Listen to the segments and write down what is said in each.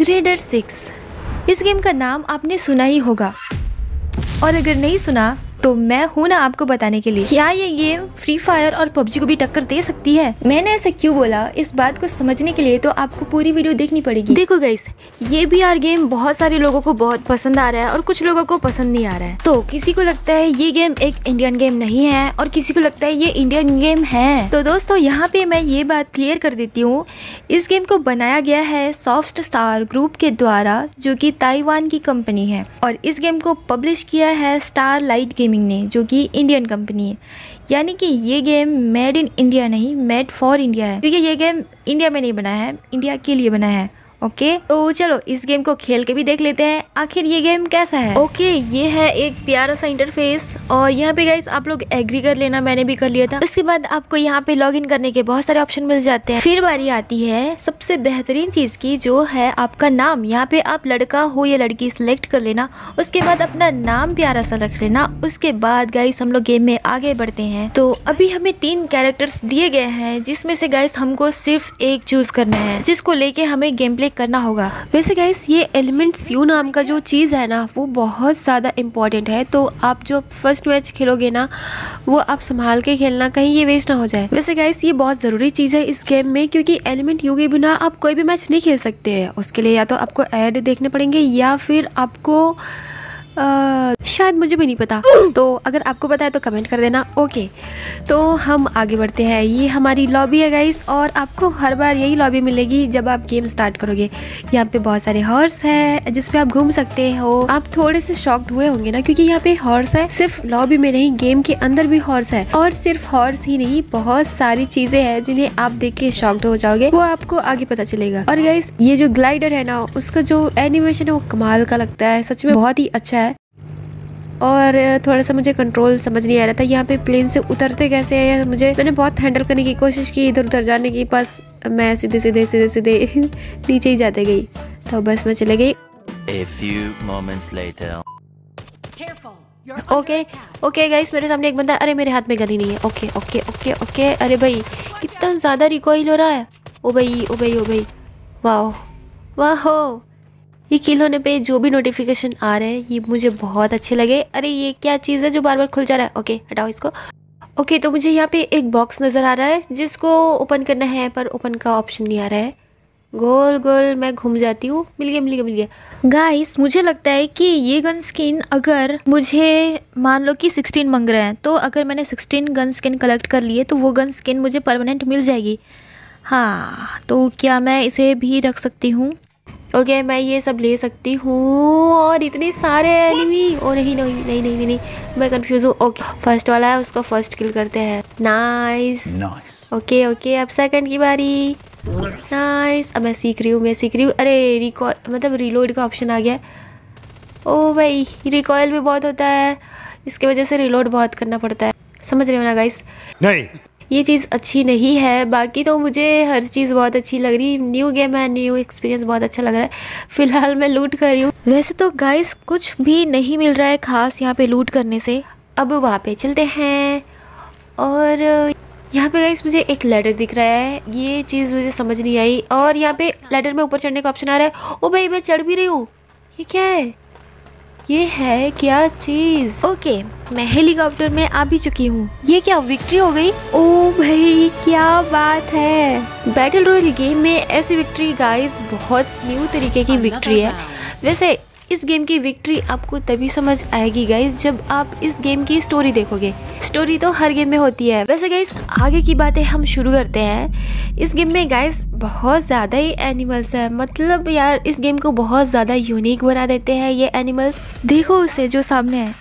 Raider six इस game का नाम आपने सुना ही होगा। और अगर नहीं सुना तो मैं हूँ ना आपको बताने के लिए। क्या ये गेम फ्री फायर और पबजी को भी टक्कर दे सकती है? मैंने ऐसा क्यों बोला? इस बात को समझने के लिए तो आपको पूरी वीडियो देखनी पड़ेगी। देखो गई ये भी आर गेम बहुत सारे लोगों को बहुत पसंद आ रहा है और कुछ लोगों को पसंद नहीं आ रहा है। तो किसी को लगता है ये गेम एक इंडियन गेम नहीं है और किसी को लगता है ये इंडियन गेम है। तो दोस्तों यहाँ पे मैं ये बात क्लियर कर देती हूँ। इस गेम को बनाया गया है सॉफ्ट स्टार ग्रुप के द्वारा जो कि ताइवान की कंपनी है। और इस गेम को पब्लिश किया है स्टार लाइट गेम गेमिंग ने, जो कि इंडियन कंपनी है। यानी कि ये गेम मेड इन इंडिया नहीं मेड फॉर इंडिया है। क्योंकि ये गेम इंडिया में नहीं बना है इंडिया के लिए बना है। ओके? तो चलो, इस गेम को खेल के भी देख लेते हैं। आखिर ये गेम कैसा है? ओके, ये है एक प्यारा सा इंटरफेस और यहाँ पे गाइस आप लोग एग्री कर लेना, मैंने भी कर लिया था। उसके बाद आपको यहाँ पे लॉगिन करने के बहुत सारे ऑप्शन मिल जाते हैं। फिर बारी आती है सबसे बेहतरीन चीज़ की, जो है आपका नाम। यहाँ पे आप लड़का हो या लड़की सिलेक्ट कर लेना। उसके बाद अपना नाम प्यारा सा रख लेना। उसके बाद गाइस हम लोग गेम में आगे बढ़ते हैं। तो अभी हमें तीन कैरेक्टर्स दिए गए हैं, जिसमें से गाइस हमको सिर्फ़ एक चूज़ करना है, जिसको लेके हमें गेम प्ले करना होगा। वैसे गैस ये एलिमेंट्स यू नाम का जो चीज़ है ना, वो बहुत ज़्यादा इंपॉर्टेंट है। तो आप जो फ़र्स्ट मैच खेलोगे ना, वो आप संभाल के खेलना, कहीं ये वेस्ट ना हो जाए। वैसे गैस ये बहुत ज़रूरी चीज़ है इस गेम में, क्योंकि एलिमेंट यू के बिना आप कोई भी मैच नहीं खेल सकते। हैं उसके लिए या तो आपको एड देखने पड़ेंगे, या फिर आपको शायद मुझे भी नहीं पता। तो अगर आपको पता है तो कमेंट कर देना। ओके तो हम आगे बढ़ते हैं। ये हमारी लॉबी है गाइस और आपको हर बार यही लॉबी मिलेगी जब आप गेम स्टार्ट करोगे। यहाँ पे बहुत सारे हॉर्स है, जिसपे आप घूम सकते हो। आप थोड़े से शॉक्ड हुए होंगे ना, क्योंकि यहाँ पे हॉर्स है। सिर्फ़ लॉबी में नहीं गेम के अंदर भी हॉर्स है। और सिर्फ़ हॉर्स ही नहीं, बहुत सारी चीज़ें हैं जिन्हें आप देख के शॉक्ड हो जाओगे। वो आपको आगे पता चलेगा। और गाइस ये जो ग्लाइडर है ना, उसका जो एनिमेशन है, वो कमाल का लगता है। सच में बहुत ही अच्छा है। और थोड़ा सा मुझे कंट्रोल समझ नहीं आ रहा था यहाँ पे प्लेन से उतरते कैसे हैं मुझे मैंने बहुत हैंडल करने की कोशिश की इधर उधर जाने की बस मैं सीधे सीधे सीधे सीधे नीचे ही जाते गई तो बस मैं चले गई। ओके ओके गाइस मेरे सामने एक बंदा अरे मेरे हाथ में गली नहीं है। ओके ओके ओके ओके अरे भाई कितना ज़्यादा रिकॉइल हो रहा है। ओ भाई ओ भाई ओ भाई वाह वाह ये किल होने पे जो भी नोटिफिकेशन आ रहे हैं, ये मुझे बहुत अच्छे लगे। अरे, ये क्या चीज़ है जो बार बार खुल जा रहा है? ओके हटाओ इसको। ओके तो मुझे यहाँ पे एक बॉक्स नज़र आ रहा है, जिसको ओपन करना है, पर ओपन का ऑप्शन नहीं आ रहा है। गोल गोल, मैं घूम जाती हूँ। मिल गया मिल गया मिल गया। गाइस मुझे लगता है कि ये गन स्किन अगर मुझे मान लो कि 16 मंग रहे हैं तो अगर मैंने 16 गन स्किन कलेक्ट कर लिए तो वो गन स्किन मुझे परमानेंट मिल जाएगी। हाँ तो क्या मैं इसे भी रख सकती हूँ? ओके मैं ये सब ले सकती हूँ। और इतने सारे एनिमी ओ नहीं नहीं नहीं नहीं नहीं, नहीं। मैं कंफ्यूज हूँ। ओके फ़र्स्ट वाला है उसको फ़र्स्ट किल करते हैं। नाइस ओके ओके अब सेकंड की बारी। नाइस अब मैं सीख रही हूँ मैं सीख रही हूँ। अरे रिकॉल मतलब रिलोड का ऑप्शन आ गया। ओ भाई रिकॉयल भी बहुत होता है। इसके वजह से रिलोड बहुत करना पड़ता है। समझ रहे हो ना गाइस नहीं। ये चीज़ अच्छी नहीं है। बाकी तो मुझे हर चीज़ बहुत अच्छी लग रही न्यू गेम है न्यू एक्सपीरियंस बहुत अच्छा लग रहा है। फ़िलहाल मैं लूट कर रही हूँ। वैसे तो गाइस कुछ भी नहीं मिल रहा है ख़ास यहाँ पे लूट करने से। अब वहाँ पे चलते हैं। और यहाँ पे गाइस मुझे एक लेडर दिख रहा है। ये चीज़ मुझे समझ नहीं आई। और यहाँ पे लेडर में ऊपर चढ़ने का ऑप्शन आ रहा है। ओ भाई, मैं चढ़ भी रही हूँ। ये क्या है? ये है क्या चीज़? ओके मैं हेलीकॉप्टर में आ भी चुकी हूँ। ये क्या विक्ट्री हो गई? ओ भाई क्या बात है। बैटल रॉयल गेम में ऐसी विक्ट्री गाइस बहुत न्यू तरीके की विक्ट्री है। वैसे इस गेम की विक्ट्री आपको तभी समझ आएगी गाइस जब आप इस गेम की स्टोरी देखोगे। स्टोरी तो हर गेम में होती है। वैसे गाइस आगे की बातें हम शुरू करते हैं। इस गेम में गाइस बहुत ज़्यादा ही एनिमल्स है। मतलब यार, इस गेम को बहुत ज़्यादा यूनिक बना देते हैं ये एनिमल्स देखो उसे, जो सामने है।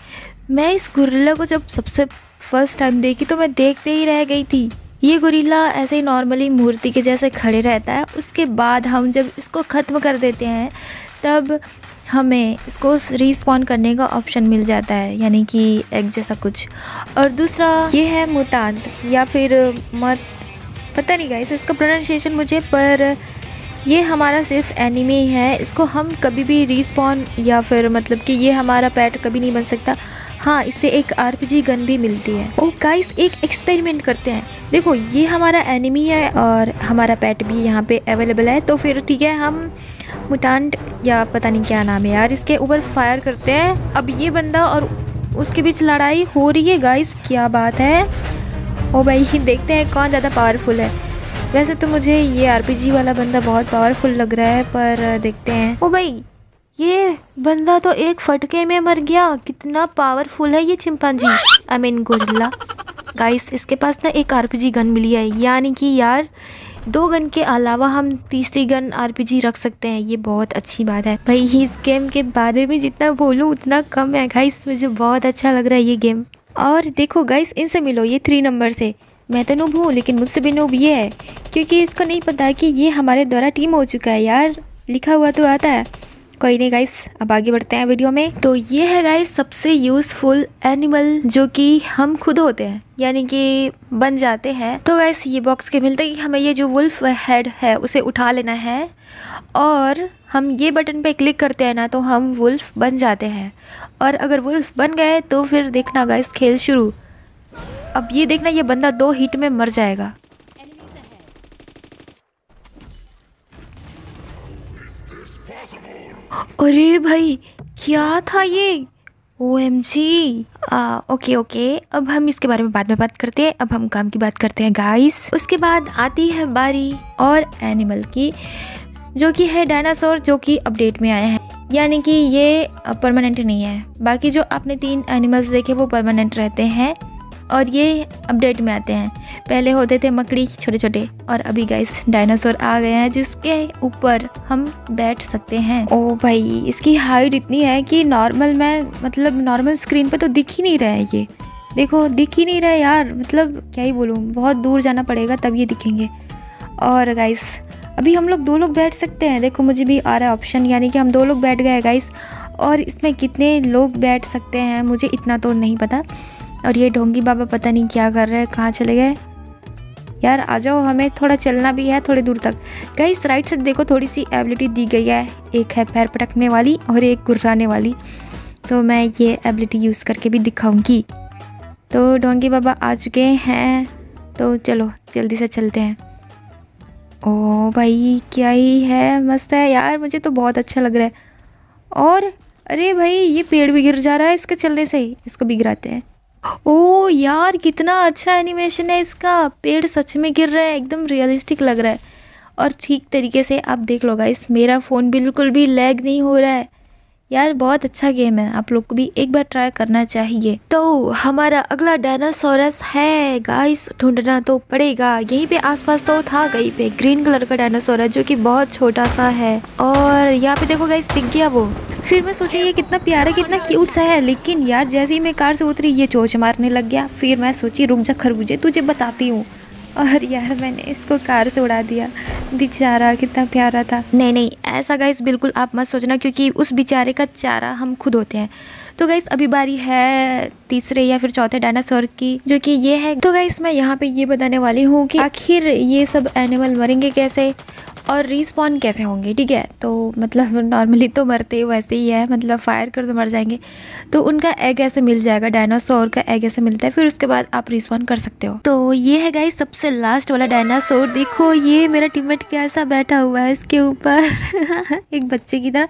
मैं इस गुरिल्ला को जब सबसे फ़र्स्ट टाइम देखी तो मैं देखते ही रह गई थी। ये गुरिल्ला ऐसे ही नॉर्मली मूर्ति के जैसे खड़े रहता है। उसके बाद हम जब इसको ख़त्म कर देते हैं, तब हमें इसको रिस्पॉन्ड करने का ऑप्शन मिल जाता है, यानी कि एक जैसा कुछ। और दूसरा, ये है मुताद या फिर, मत, पता नहीं गाइस इसका प्रोनाउंसिएशन मुझे पर ये हमारा सिर्फ़ एनिमी है इसको हम कभी भी रिस्पॉन या फिर मतलब कि ये हमारा पैट कभी नहीं बन सकता। हाँ इससे एक आरपीजी गन भी मिलती है। ओ गाइस एक एक्सपेरिमेंट करते हैं। देखो ये हमारा एनिमी है और हमारा पेट भी यहाँ पे अवेलेबल है। तो फिर ठीक है हम मुटांट या पता नहीं क्या नाम है यार इसके ऊपर फायर करते हैं। अब ये बंदा और उसके बीच लड़ाई हो रही है गाइस क्या बात है? ओ भाई देखते हैं कौन ज़्यादा पावरफुल है। वैसे तो मुझे ये आरपीजी वाला बंदा बहुत पावरफुल लग रहा है, पर देखते हैं। ओ भाई, ये बंदा तो एक फटके में मर गया। कितना पावरफुल है ये chimpanzee. I mean gorilla guys इसके पास ना एक आरपीजी गन मिली है। यानी कि यार, दो गन के अलावा हम तीसरी गन आरपीजी रख सकते हैं। ये बहुत अच्छी बात है। भाई, इस गेम के बारे में जितना बोलूँ, उतना कम है। गाइस मुझे बहुत अच्छा लग रहा है ये गेम और देखो गाइस इनसे मिलो। ये थ्री नंबर से। मैं तो नूब हूँ, लेकिन मुझसे भी नूब ये है, क्योंकि इसको नहीं पता कि ये हमारे द्वारा टीम हो चुका है, यार। लिखा हुआ तो आता है। कोई नहीं गाइस अब आगे बढ़ते हैं वीडियो में। तो ये है गाइस सबसे यूज़फुल एनिमल जो कि हम खुद होते हैं, यानी कि बन जाते हैं। तो गाइस ये बॉक्स के मिलते कि हमें ये जो वुल्फ हेड है, उसे उठा लेना है। और हम ये बटन पे क्लिक करते हैं ना तो हम वुल्फ बन जाते हैं। और अगर वुल्फ बन गए तो फिर देखना गाइस खेल शुरू। अब ये देखना, ये बंदा दो हिट में मर जाएगा। अरे भाई, क्या था ये? O M G okay okay. अब हम इसके बारे में बाद में बात करते हैं। अब हम काम की बात करते हैं गाइस उसके बाद आती है बारी और एनिमल की, जो कि है डायनासोर जो कि अपडेट में आया है। यानी कि ये परमानेंट नहीं है। बाकी जो आपने तीन एनिमल्स देखे, वो परमानेंट रहते हैं। और ये अपडेट में आते हैं। पहले होते थे मकड़ी छोटे छोटे और अभी गाइस डायनासोर आ गए हैं जिसके ऊपर हम बैठ सकते हैं। ओ भाई, इसकी हाइट इतनी है कि नॉर्मल में मतलब नॉर्मल स्क्रीन पे तो दिख ही नहीं रहा है ये। देखो, दिख ही नहीं रहा यार मतलब क्या ही बोलूँ, बहुत दूर जाना पड़ेगा तब ये दिखेंगे। और गाइस अभी हम लोग दो लोग बैठ सकते हैं। देखो, मुझे भी आ रहा है ऑप्शन यानी कि हम दो लोग बैठ गए गाइस और इसमें कितने लोग बैठ सकते हैं, मुझे इतना तो नहीं पता। और ये ढोंगी बाबा पता नहीं क्या कर रहे हैं, कहाँ चले गए? यार, आ जाओ, हमें थोड़ा चलना भी है, थोड़ी दूर तक। गई राइट साइड देखो थोड़ी सी एबिलिटी दी गई है। एक है पैर पटकने वाली और एक गुर्राने वाली। तो मैं ये एबिलिटी यूज़ करके भी दिखाऊँगी। तो ढोंगी बाबा आ चुके हैं। तो चलो, जल्दी से चलते हैं। ओ भाई, क्या ही है? मस्त है यार, मुझे तो बहुत अच्छा लग रहा है। और अरे भाई, ये पेड़ भी गिर जा रहा है इसके चलने से ही। इसको भी गिराते हैं। ओ यार, कितना अच्छा एनिमेशन है इसका। पेड़ सच में गिर रहा है, एकदम रियलिस्टिक लग रहा है। और ठीक तरीके से आप देख लो गाइस मेरा फ़ोन बिल्कुल भी लैग नहीं हो रहा है। यार, बहुत अच्छा गेम है। आप लोग को भी एक बार ट्राई करना चाहिए। तो हमारा अगला डायनासोरस है। गाइस ढूंढना तो पड़ेगा। यहीं पे आसपास तो था, कहीं पे ग्रीन कलर का डायनासोर है जो कि बहुत छोटा सा है। और यहाँ पे देखो गाइस दिख गया वो। फिर मैं सोची, ये कितना प्यारा, कितना क्यूट सा है। लेकिन यार, जैसे ही मैं कार से उतरी, ये चोच मारने लग गया। फिर मैं सोची, रुक जा खरबूजे, तुझे बताती हूँ। और यार मैंने इसको कार से उड़ा दिया। बेचारा कितना प्यारा था। नहीं नहीं, ऐसा गाइस बिल्कुल आप मत सोचना क्योंकि उस बेचारे का चारा हम खुद होते हैं। तो गाइस अभी बारी है तीसरे या फिर चौथे डायनासोर की, जो कि ये है। तो गाइस मैं यहाँ पे ये बताने वाली हूँ कि आखिर ये सब एनिमल मरेंगे कैसे? और रिस्पॉन कैसे होंगे? ठीक है तो मतलब नॉर्मली तो मरते वैसे ही है मतलब फायर कर तो मर जाएँगे। तो उनका एग ऐसे मिल जाएगा डायनासोर का एग ऐसे मिलता है, फिर उसके बाद आप रिस्पॉन कर सकते हो। तो ये है गाइस सबसे लास्ट वाला डायनासोर देखो ये मेरा टीममेट कैसा बैठा हुआ है इसके ऊपर। एक बच्चे की तरह।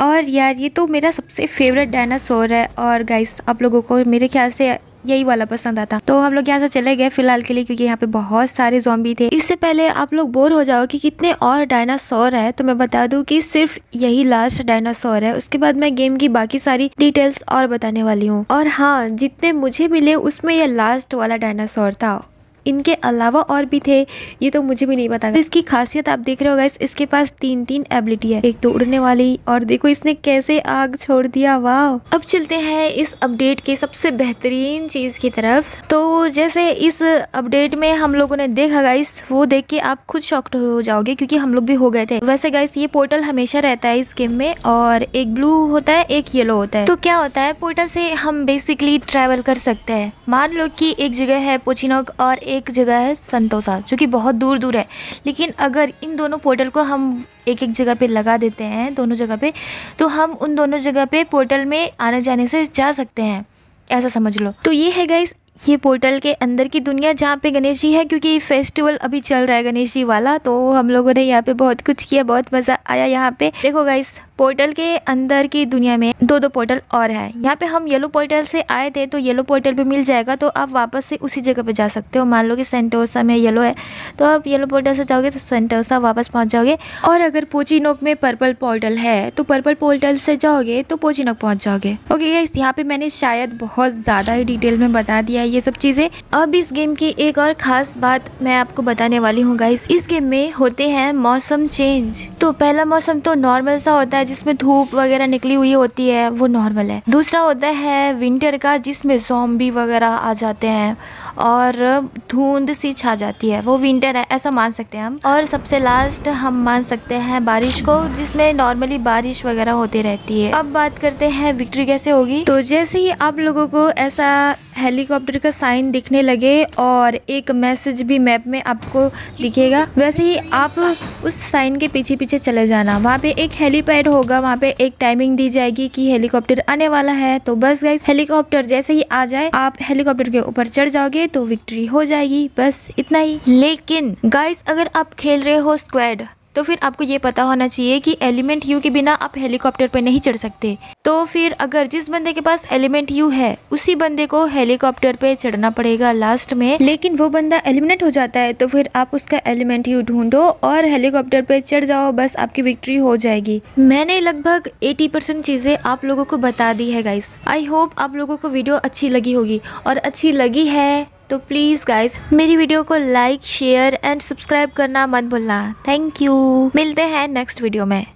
और यार, ये तो मेरा सबसे फेवरेट डायनासोर है। और गाइस आप लोगों को मेरे ख्याल से यही वाला पसंद आता। तो हम लोग यहाँ से चले गए फ़िलहाल के लिए क्योंकि यहाँ पे बहुत सारे जॉम्बी थे। इससे पहले आप लोग बोर हो जाओ कि कितने और डायनासोर है तो मैं बता दूँ कि सिर्फ़ यही लास्ट डायनासोर है। उसके बाद मैं गेम की बाकी सारी डिटेल्स और बताने वाली हूँ। और हाँ जितने मुझे मिले, उसमें यह लास्ट वाला डायनासोर था। इनके अलावा और भी थे, ये तो मुझे भी नहीं पता। इसकी खासियत आप देख रहे हो गाइस इसके पास तीन तीन एबिलिटी है। एक तो उड़ने वाली, और देखो इसने कैसे आग छोड़ दिया वाह अब चलते हैं इस अपडेट के सबसे बेहतरीन चीज़ की तरफ़। तो जैसे इस अपडेट में हम लोगों ने देखा गाइस वो देख के आप खुद शॉक्ट हो जाओगे, क्योंकि हम लोग भी हो गए थे। वैसे गाइस ये पोर्टल हमेशा रहता है इस गेम में, और एक ब्लू होता है, एक येलो होता है। तो क्या होता है पोर्टल से हम बेसिकली ट्रेवल कर सकते हैं। मान लो कि एक जगह है पोचिनोक और एक जगह है संतोषा, जो कि बहुत दूर दूर है। लेकिन अगर इन दोनों पोर्टल को हम एक एक जगह पे लगा देते हैं, दोनों जगह पे तो हम उन दोनों जगह पे पोर्टल में आने जाने से जा सकते हैं। ऐसा समझ लो। तो ये है गाइस ये पोर्टल के अंदर की दुनिया जहाँ पे गणेश जी है, क्योंकि फेस्टिवल अभी चल रहा है गणेश जी वाला तो हम लोगों ने यहाँ पे बहुत कुछ किया, बहुत मज़ा आया यहाँ पे। देखो गाइस पोर्टल के अंदर की दुनिया में दो दो पोर्टल और है। यहाँ पे हम येलो पोर्टल से आए थे तो येलो पोर्टल पे मिल जाएगा तो आप वापस से उसी जगह पे जा सकते हो। मान लो कि सेंटोसा में येलो है तो आप येलो पोर्टल से जाओगे तो सेंटोसा वापस पहुँच जाओगे। और अगर पोचीनोक में पर्पल पोर्टल है तो पर्पल पोर्टल से जाओगे तो पोचीनोक पहुँच जाओगे। ओके गाइस यहाँ पे मैंने शायद बहुत ज़्यादा ही डिटेल में बता दिया ये सब चीज़ें। अब इस गेम की एक और ख़ास बात मैं आपको बताने वाली हूँ गाइस इस गेम में होते हैं मौसम चेंज तो पहला मौसम तो नॉर्मल सा होता है जिसमें धूप वगैरह निकली हुई होती है, वो नॉर्मल है। दूसरा होता है विंटर का जिसमें जॉम्बी वगैरह आ जाते हैं। और धुंध सी छा जाती है। वो विंटर है, ऐसा मान सकते हैं हम। और सबसे लास्ट हम मान सकते हैं बारिश को, जिसमें नॉर्मली बारिश वगैरह होती रहती है। अब बात करते हैं विक्ट्री कैसे होगी। तो जैसे ही आप लोगों को ऐसा हेलीकॉप्टर का साइन दिखने लगे और एक मैसेज भी मैप में आपको दिखेगा, वैसे ही आप उस साइन के पीछे पीछे चले जाना। वहाँ पे एक हेलीपैड होगा, वहाँ पे एक टाइमिंग दी जाएगी कि हेलीकॉप्टर आने वाला है। तो बस गाइस हेलीकॉप्टर जैसे ही आ जाए, आप हेलीकॉप्टर के ऊपर चढ़ जाओगे तो विक्ट्री हो जाएगी। बस इतना ही। लेकिन गाइस अगर आप खेल रहे हो स्क्वाड तो फिर आपको ये पता होना चाहिए कि एलिमेंट यू के बिना आप हेलीकॉप्टर पर नहीं चढ़ सकते। तो फिर अगर जिस बंदे के पास एलिमेंट यू है, उसी बंदे को हेलीकॉप्टर पे चढ़ना पड़ेगा लास्ट में। लेकिन वो बंदा एलिमिनेट हो जाता है तो फिर आप उसका एलिमेंट यू ढूंढो और हेलीकॉप्टर पे चढ़ जाओ, बस आपकी विक्ट्री हो जाएगी। मैंने लगभग 80 परसेंट चीज़ें आप लोगों को बता दी है गाइस आई होप आप लोगों को वीडियो अच्छी लगी होगी। और अच्छी लगी है तो प्लीज़ गाइज़ मेरी वीडियो को लाइक शेयर एंड सब्सक्राइब करना मत भूलना। थैंक यू मिलते हैं नेक्स्ट वीडियो में।